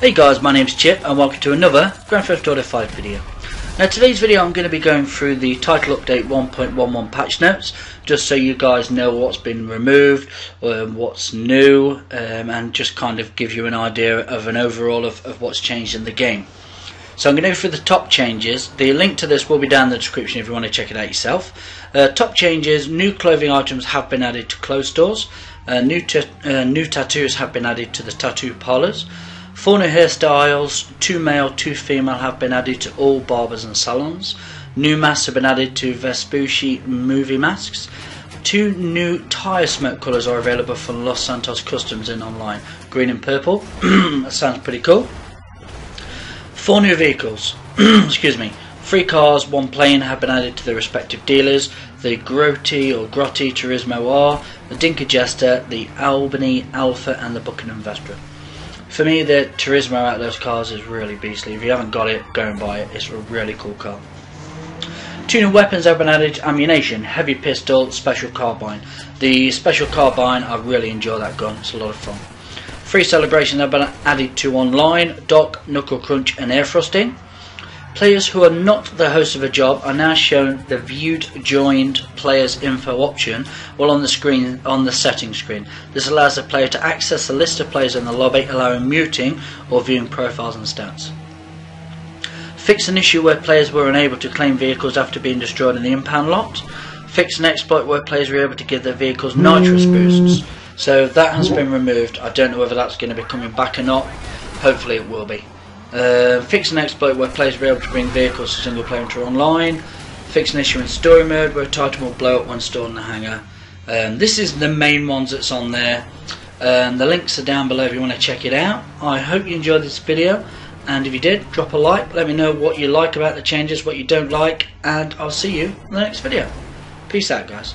Hey guys, my name's Chip and welcome to another Grand Theft Auto 5 video. Now today's video I'm going to be going through the title update 1.11 patch notes just so you guys know what's been removed, um, what's new um, and just kind of give you an idea of an overall of, of what's changed in the game. So I'm going to go through the top changes. The link to this will be down in the description if you want to check it out yourself. Uh, top changes, new clothing items have been added to clothes stores. Uh, new, uh, new tattoos have been added to the tattoo parlours. Four new hairstyles, two male, two female have been added to all barbers and salons. New masks have been added to Vespucci movie masks. Two new tyre smoke colours are available from Los Santos Customs in online, green and purple. that sounds pretty cool. Four new vehicles, excuse me, three cars, one plane have been added to the respective dealers. The Grotti or Grotti Turismo R, the Dinka Jester, the Albany Alpha, and the Buckingham Vestra. For me, the Turismo out of those cars is really beastly. If you haven't got it, go and buy it. It's a really cool car. Two new weapons have been added ammunition, heavy pistol, special carbine. The special carbine, I really enjoy that gun, it's a lot of fun. Free celebrations have been added to online, dock, knuckle crunch and air thrusting. Players who are not the host of a job are now shown the viewed joined players info option while on the screen on the settings screen. This allows the player to access a list of players in the lobby, allowing muting or viewing profiles and stats. Fix an issue where players were unable to claim vehicles after being destroyed in the impound lot. Fix an exploit where players were able to give their vehicles nitrous hmm. boosts. So that has been removed. I don't know whether that's going to be coming back or not. Hopefully it will be. Uh, fix an exploit where players be able to bring vehicles to single player into online. Fix an issue in story mode where a titan will blow up when stored in the hangar. Um, this is the main ones that's on there. Um, the links are down below if you want to check it out. I hope you enjoyed this video and if you did, drop a like. Let me know what you like about the changes, what you don't like, and I'll see you in the next video. Peace out guys.